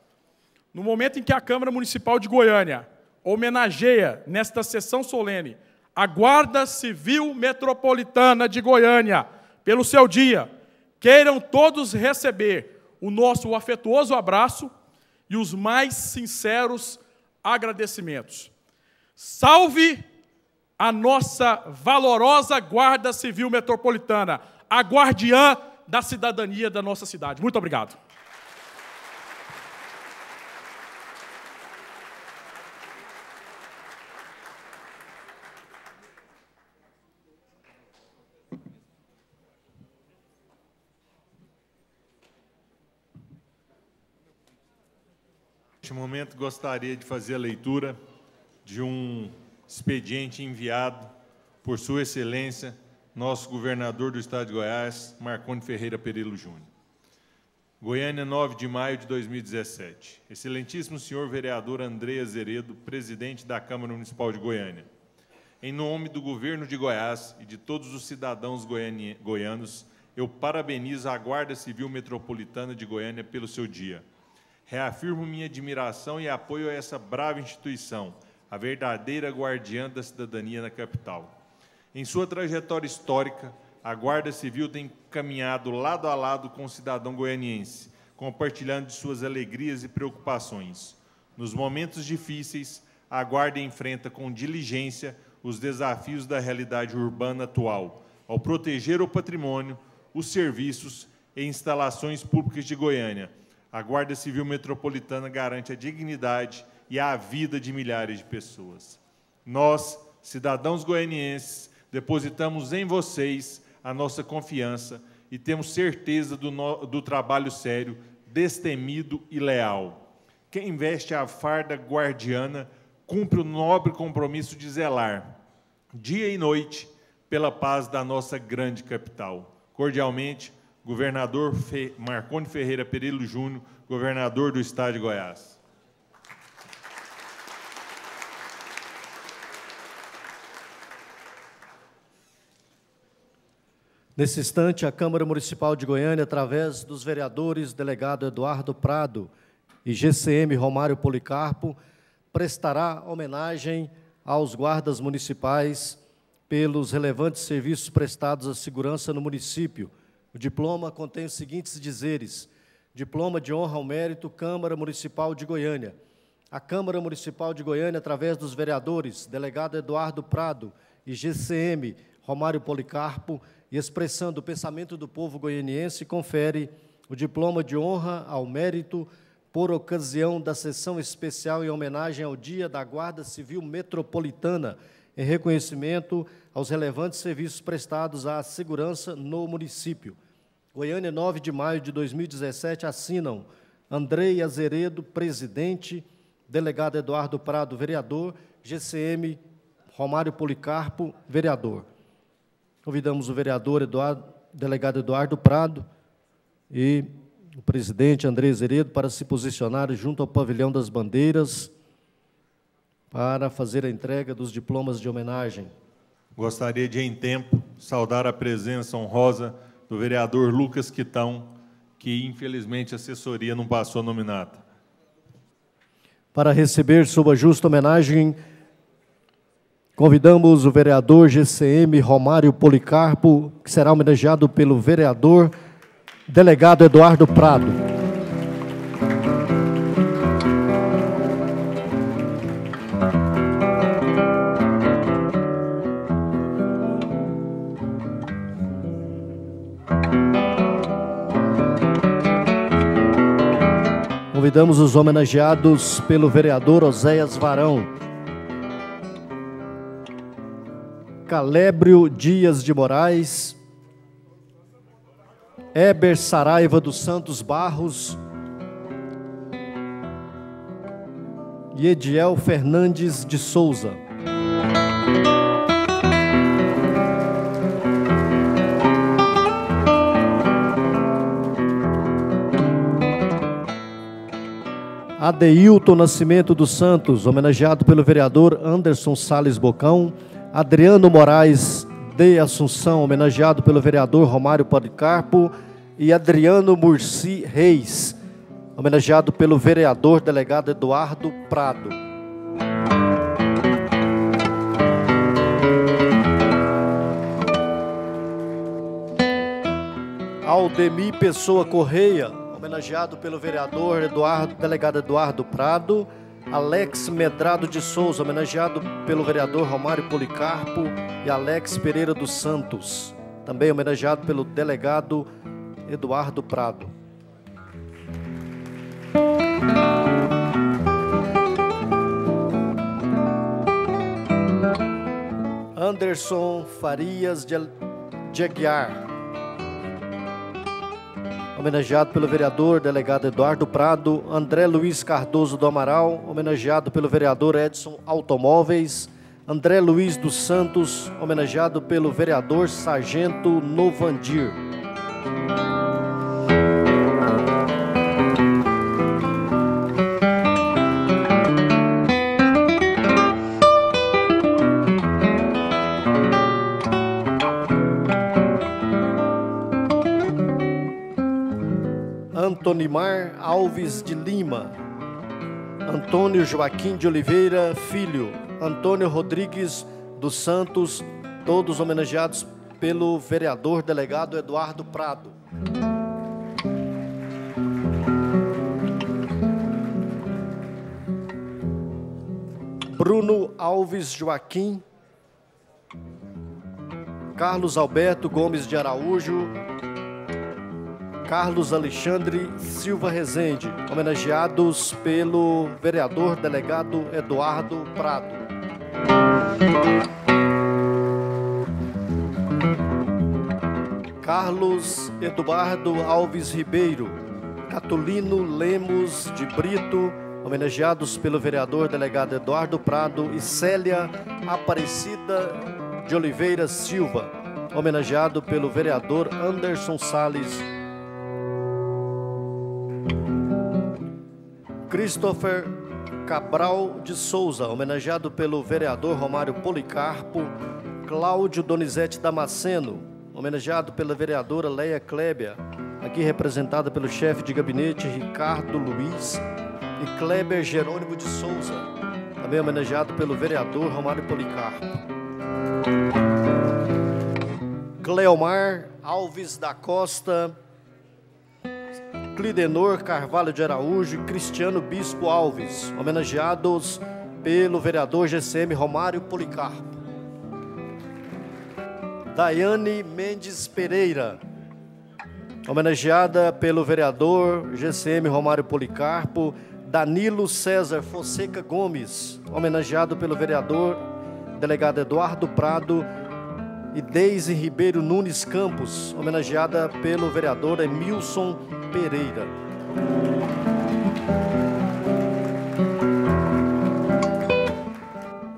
no momento em que a Câmara Municipal de Goiânia homenageia, nesta sessão solene, a Guarda Civil Metropolitana de Goiânia, pelo seu dia, queiram todos receber o nosso afetuoso abraço e os mais sinceros agradecimentos. Salve a nossa valorosa Guarda Civil Metropolitana, a guardiã da cidadania da nossa cidade. Muito obrigado. Neste momento, gostaria de fazer a leitura de um expediente enviado por Sua Excelência, nosso governador do Estado de Goiás, Marconi Ferreira Perillo Júnior. Goiânia, 9 de maio de 2017. Excelentíssimo senhor vereador André Azeredo, presidente da Câmara Municipal de Goiânia. Em nome do governo de Goiás e de todos os cidadãos goianos, eu parabenizo a Guarda Civil Metropolitana de Goiânia pelo seu dia reafirmo minha admiração e apoio a essa brava instituição, a verdadeira guardiã da cidadania na capital. Em sua trajetória histórica, a Guarda Civil tem caminhado lado a lado com o cidadão goianiense, compartilhando de suas alegrias e preocupações. Nos momentos difíceis, a Guarda enfrenta com diligência os desafios da realidade urbana atual, ao proteger o patrimônio, os serviços e instalações públicas de Goiânia, a Guarda Civil Metropolitana garante a dignidade e a vida de milhares de pessoas. Nós, cidadãos goianienses, depositamos em vocês a nossa confiança e temos certeza do, no, do trabalho sério, destemido e leal. Quem veste a farda guardiana cumpre o nobre compromisso de zelar, dia e noite, pela paz da nossa grande capital. Cordialmente, governador Fe... Marconi Ferreira Perillo Júnior, governador do Estado de Goiás. Nesse instante, a Câmara Municipal de Goiânia, através dos vereadores delegado Eduardo Prado e GCM Romário Policarpo, prestará homenagem aos guardas municipais pelos relevantes serviços prestados à segurança no município, o diploma contém os seguintes dizeres: Diploma de honra ao mérito, Câmara Municipal de Goiânia. A Câmara Municipal de Goiânia, através dos vereadores, delegado Eduardo Prado e GCM Romário Policarpo, e expressando o pensamento do povo goianiense, confere o diploma de honra ao mérito por ocasião da sessão especial em homenagem ao Dia da Guarda Civil Metropolitana, em reconhecimento aos relevantes serviços prestados à segurança no município. Goiânia, 9 de maio de 2017, assinam Andrei Azeredo, presidente, delegado Eduardo Prado, vereador, GCM Romário Policarpo, vereador. Convidamos o vereador Eduardo, delegado Eduardo Prado e o presidente André Azeredo para se posicionar junto ao pavilhão das bandeiras para fazer a entrega dos diplomas de homenagem. Gostaria de, em tempo, saudar a presença honrosa do vereador Lucas Quitão, que infelizmente a assessoria não passou nominata. Para receber sob a justa homenagem, Convidamos o vereador GCM Romário Policarpo, que será homenageado pelo vereador delegado Eduardo Prado. Convidamos os homenageados pelo vereador Oséias Varão. Calébrio Dias de Moraes, Eber Saraiva dos Santos Barros e Ediel Fernandes de Souza. Adeilton Nascimento dos Santos, homenageado pelo vereador Anderson Sales Bocão. Adriano Moraes de Assunção, homenageado pelo vereador Romário Policarpo. E Adriano Murci Reis, homenageado pelo vereador delegado Eduardo Prado. Aldemir Pessoa Correia, homenageado pelo vereador Eduardo, delegado Eduardo Prado, Alex Medrado de Souza, homenageado pelo vereador Romário Policarpo e Alex Pereira dos Santos, também homenageado pelo delegado Eduardo Prado. Anderson Farias de Aguiar, homenageado pelo vereador delegado Eduardo Prado, André Luiz Cardoso do Amaral, homenageado pelo vereador Edson Automóveis, André Luiz dos Santos, homenageado pelo vereador Sargento Novandir. Antonimar Alves de Lima, Antônio Joaquim de Oliveira Filho, Antônio Rodrigues dos Santos, todos homenageados pelo vereador delegado Eduardo Prado. Bruno Alves Joaquim, Carlos Alberto Gomes de Araújo, Carlos Alexandre Silva Rezende, homenageados pelo vereador delegado Eduardo Prado. Carlos Eduardo Alves Ribeiro, Catulino Lemos de Brito, homenageados pelo vereador delegado Eduardo Prado e Célia Aparecida de Oliveira Silva, homenageado pelo vereador Anderson Sales Christopher Cabral de Souza, homenageado pelo vereador Romário Policarpo, Cláudio Donizete Damasceno, homenageado pela vereadora Leia Klebia, aqui representada pelo chefe de gabinete Ricardo Luiz, e Kleber Jerônimo de Souza, também homenageado pelo vereador Romário Policarpo. Cleomar Alves da Costa, Clidenor Carvalho de Araújo e Cristiano Bispo Alves, homenageados pelo vereador GCM Romário Policarpo. Daiane Mendes Pereira, homenageada pelo vereador GCM Romário Policarpo. Danilo César Fonseca Gomes, homenageado pelo vereador delegado Eduardo Prado. E Deise Ribeiro Nunes Campos, homenageada pelo vereador Emilson Pereira.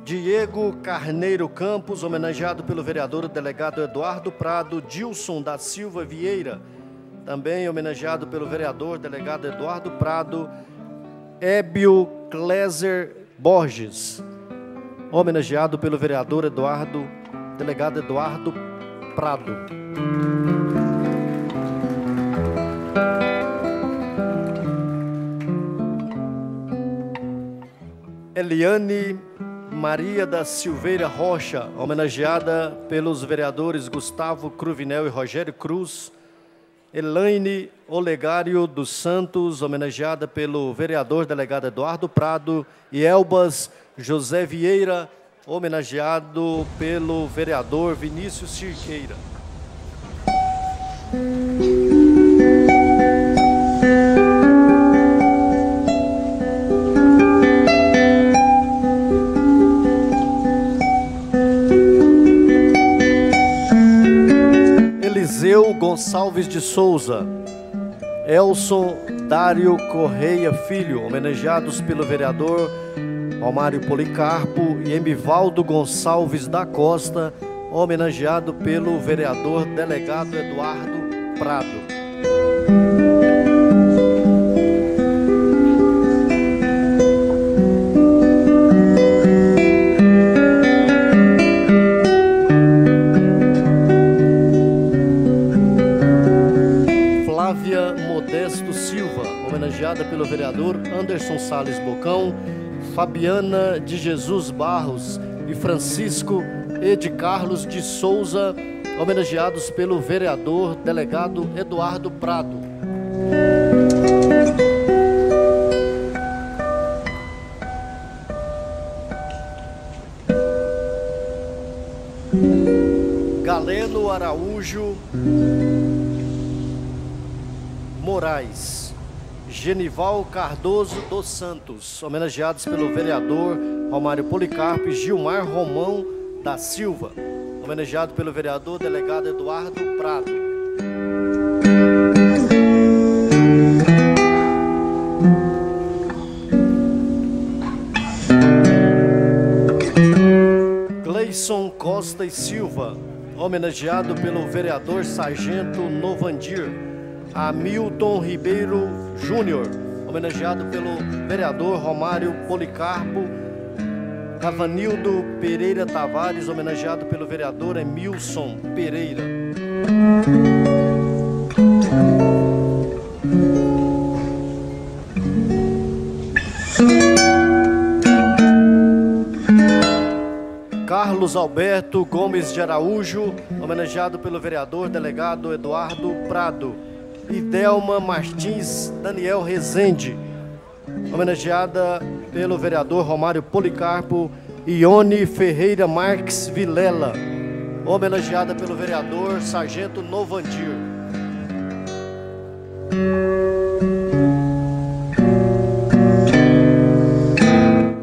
Diego Carneiro Campos, homenageado pelo vereador delegado Eduardo Prado, Dilson da Silva Vieira, também homenageado pelo vereador delegado Eduardo Prado, Ébio Kleiser Borges, homenageado pelo vereador Eduardo, delegado Eduardo Prado. Eliane Maria da Silveira Rocha, homenageada pelos vereadores Gustavo Cruvinel e Rogério Cruz. Elaine Olegário dos Santos, homenageada pelo vereador delegado Eduardo Prado. E Elbas José Vieira, homenageado pelo vereador Vinícius Cirqueira. João Gonçalves de Souza, Elson Dário Correia Filho, homenageados pelo vereador Romário Policarpo e Emivaldo Gonçalves da Costa, homenageado pelo vereador delegado Eduardo Prado. Homenageada pelo vereador Anderson Sales Bocão, Fabiana de Jesus Barros e Francisco Ed Carlos de Souza, homenageados pelo vereador delegado Eduardo Prado. Galeno Araújo Moraes, Genival Cardoso dos Santos, homenageados pelo vereador Romário Policarpo e Gilmar Romão da Silva, homenageado pelo vereador delegado Eduardo Prado. Gleison Costa e Silva, homenageado pelo vereador Sargento Novandir. Hamilton Ribeiro Júnior, homenageado pelo vereador Romário Policarpo. Cavanildo Pereira Tavares, homenageado pelo vereador Emilson Pereira. Carlos Alberto Gomes de Araújo, homenageado pelo vereador delegado Eduardo Prado. E Delma Martins Daniel Rezende, homenageada pelo vereador Romário Policarpo. Ione Ferreira Marques Vilela, homenageada pelo vereador Sargento Novandir.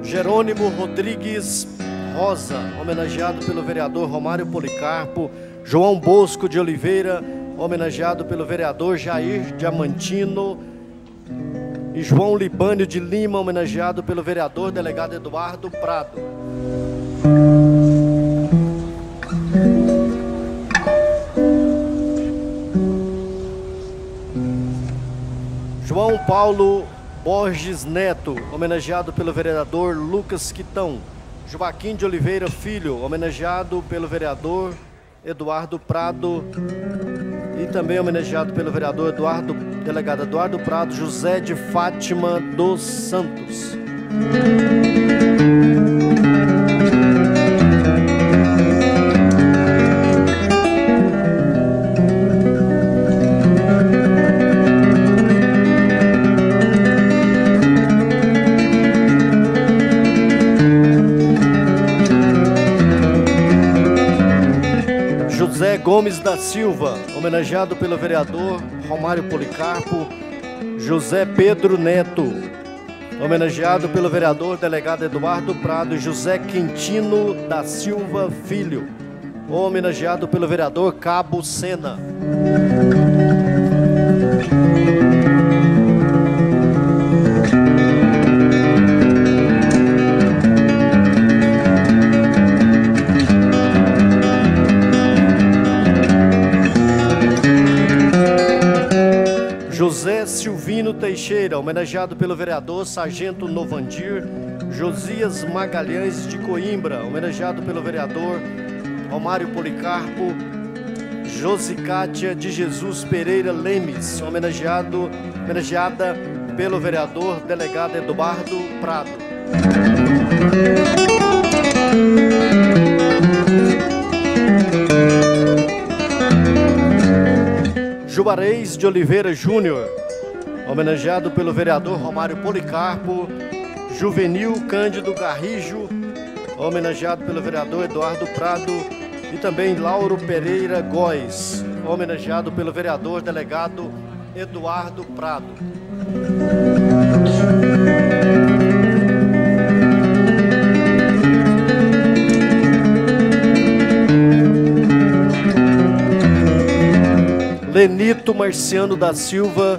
Jerônimo Rodrigues Rosa, homenageado pelo vereador Romário Policarpo, João Bosco de Oliveira, homenageado pelo vereador Jair Diamantino, e João Libânio de Lima, homenageado pelo vereador delegado Eduardo Prado. João Paulo Borges Neto, homenageado pelo vereador Lucas Quitão. Joaquim de Oliveira Filho, homenageado pelo vereador Eduardo Prado também homenageado pelo vereador Eduardo, delegado Eduardo Prado, José de Fátima dos Santos. Gomes da Silva, homenageado pelo vereador Romário Policarpo, José Pedro Neto, homenageado pelo vereador delegado Eduardo Prado e José Quintino da Silva Filho, homenageado pelo vereador Cabo Sena. José Silvino Teixeira, homenageado pelo vereador Sargento Novandir. Josias Magalhães de Coimbra, homenageado pelo vereador Romário Policarpo. Josicátia de Jesus Pereira Lemes, homenageado, homenageada pelo vereador delegado Eduardo Prado. Juarez de Oliveira Júnior, homenageado pelo vereador Romário Policarpo, Juvenil Cândido Garrijo, homenageado pelo vereador Eduardo Prado e também Lauro Pereira Góes, homenageado pelo vereador delegado Eduardo Prado. Lenito Marciano da Silva,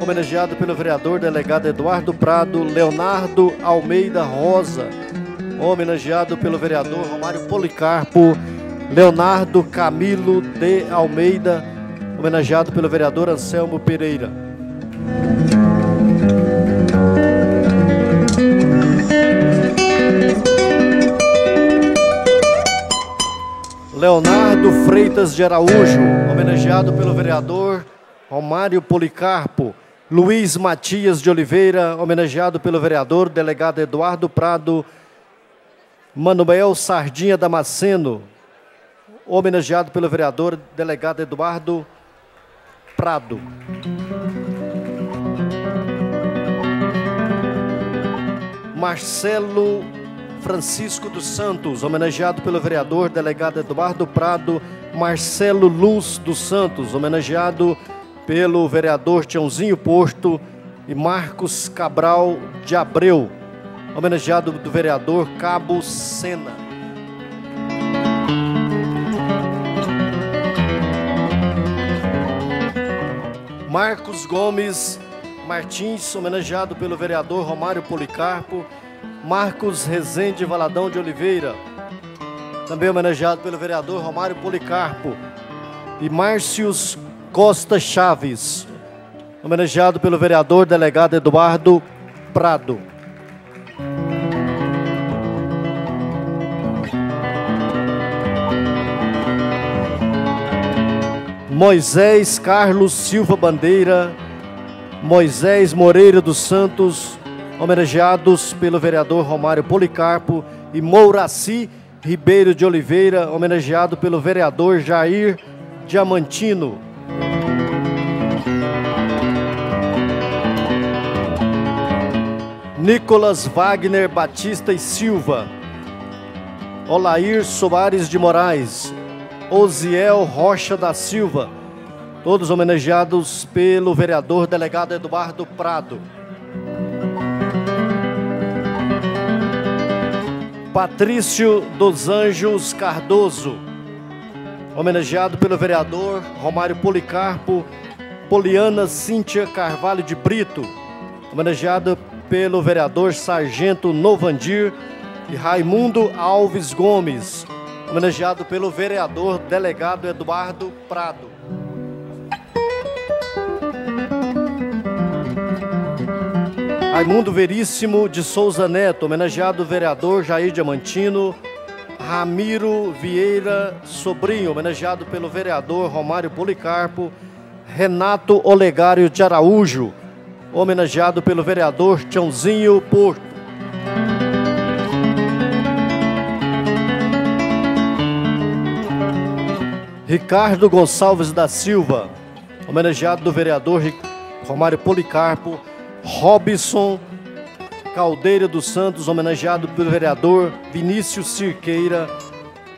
homenageado pelo vereador delegado Eduardo Prado, Leonardo Almeida Rosa, homenageado pelo vereador Romário Policarpo, Leonardo Camilo de Almeida, homenageado pelo vereador Anselmo Pereira. Leonardo Freitas de Araújo, homenageado pelo vereador Romário Policarpo. Luiz Matias de Oliveira, homenageado pelo vereador delegado Eduardo Prado. Manuel Sardinha Damasceno, homenageado pelo vereador delegado Eduardo Prado. Marcelo Francisco dos Santos, homenageado pelo vereador delegado Eduardo Prado, Marcelo Luz dos Santos, homenageado pelo vereador Tiãozinho Posto e Marcos Cabral de Abreu, homenageado do vereador Cabo Sena. Marcos Gomes Martins, homenageado pelo vereador Romário Policarpo, Marcos Rezende Valadão de Oliveira, também homenageado pelo vereador Romário Policarpo, e Márcios Costa Chaves, homenageado pelo vereador delegado Eduardo Prado. Moisés Carlos Silva Bandeira, Moisés Moreira dos Santos, homenageados pelo vereador Romário Policarpo e Mouraci Ribeiro de Oliveira, homenageado pelo vereador Jair Diamantino. Nicolas Wagner Batista e Silva, Olair Soares de Moraes, Osiel Rocha da Silva, todos homenageados pelo vereador delegado Eduardo Prado. Patrício dos Anjos Cardoso, homenageado pelo vereador Romário Policarpo, Poliana Cíntia Carvalho de Brito, homenageado pelo vereador Sargento Novandir e Raimundo Alves Gomes, homenageado pelo vereador delegado Eduardo Prado. Raimundo Veríssimo de Souza Neto, homenageado vereador Jair Diamantino. Ramiro Vieira Sobrinho, homenageado pelo vereador Romário Policarpo. Renato Olegário de Araújo, homenageado pelo vereador Tiãozinho Porto. Ricardo Gonçalves da Silva, homenageado do vereador Romário Policarpo. Robson Caldeira dos Santos, homenageado pelo vereador Vinícius Cirqueira.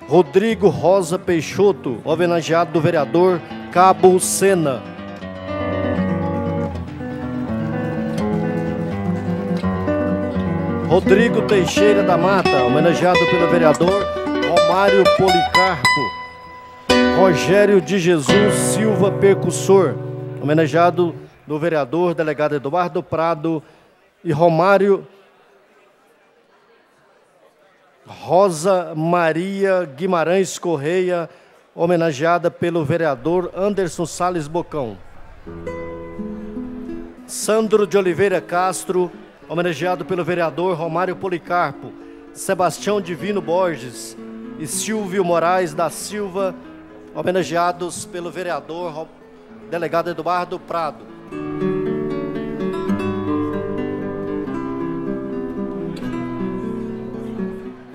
Rodrigo Rosa Peixoto, homenageado do vereador Cabo Sena. Rodrigo Teixeira da Mata, homenageado pelo vereador Romário Policarpo. Rogério de Jesus Silva Percussor, homenageado do vereador delegado Eduardo Prado e Romário Rosa Maria Guimarães Correia, homenageada pelo vereador Anderson Sales Bocão. Sandro de Oliveira Castro, homenageado pelo vereador Romário Policarpo, Sebastião Divino Borges e Silvio Moraes da Silva, homenageados pelo vereador delegado Eduardo Prado.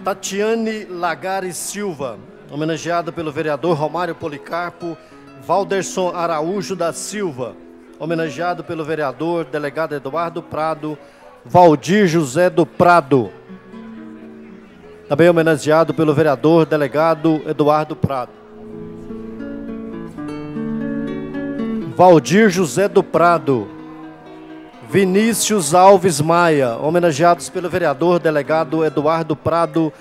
Tatiane Lagares Silva, homenageada pelo vereador Romário Policarpo, Valderson Araújo da Silva, homenageado pelo vereador delegado Eduardo Prado, Valdir José do Prado, também homenageado pelo vereador delegado Eduardo Prado. Valdir José do Prado, Vinícius Alves Maia, homenageados pelo vereador delegado Eduardo Prado,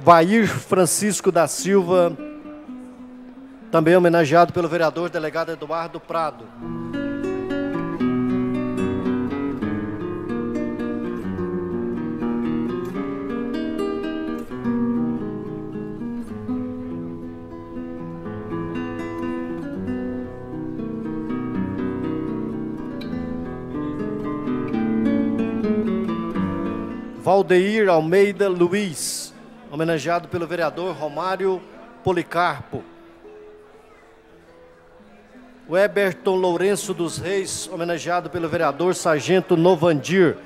Vair Francisco da Silva, Também homenageado pelo vereador delegado Eduardo Prado. Valdeir Almeida Luiz, homenageado pelo vereador Romário Policarpo. Weberton Lourenço dos Reis, homenageado pelo vereador Sargento Novandir.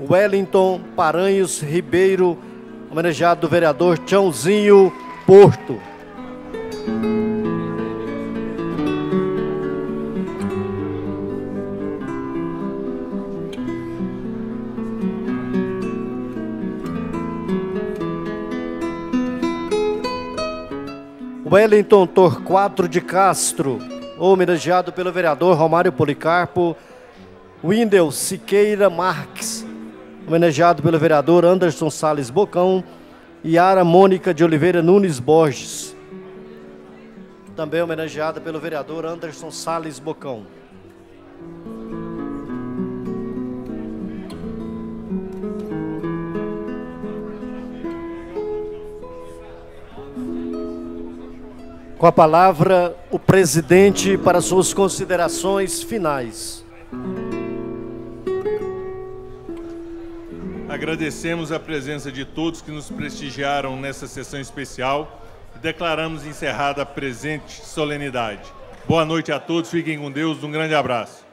Wellington Paranhos Ribeiro, homenageado do vereador Tchãozinho Porto. Wellington Torquato de Castro, homenageado pelo vereador Romário Policarpo. Windel Siqueira Marques, homenageado pelo vereador Anderson Sales Bocão. E Ara Mônica de Oliveira Nunes Borges, também homenageada pelo vereador Anderson Sales Bocão. Com a palavra, o presidente para suas considerações finais. Agradecemos a presença de todos que nos prestigiaram nessa sessão especial e declaramos encerrada a presente solenidade. Boa noite a todos, fiquem com Deus, um grande abraço.